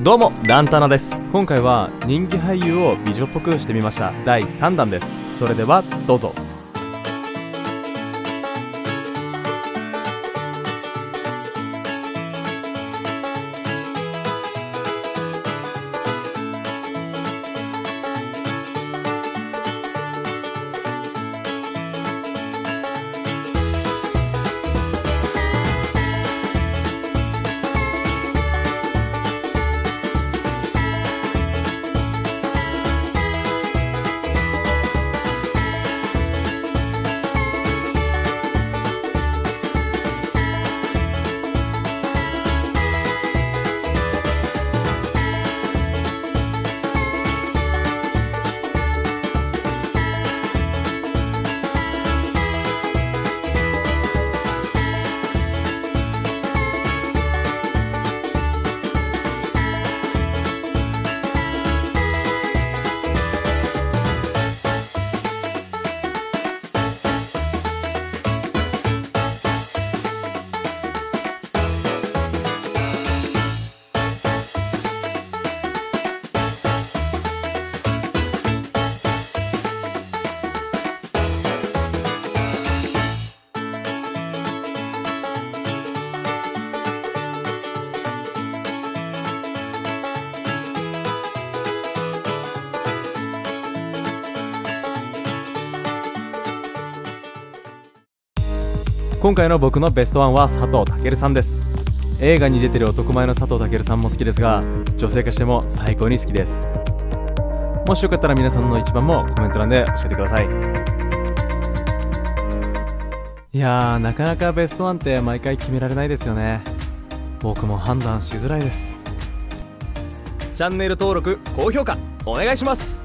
どうもランタナです。今回は人気俳優を美女っぽくしてみました。第3弾です。それではどうぞ。今回の僕のベストワンは佐藤健さんです。映画に出てる男前の佐藤健さんも好きですが女性化しても最高に好きです。もしよかったら皆さんの一番もコメント欄で教えてください。いやーなかなかベストワンって毎回決められないですよね。僕も判断しづらいです。チャンネル登録高評価お願いします。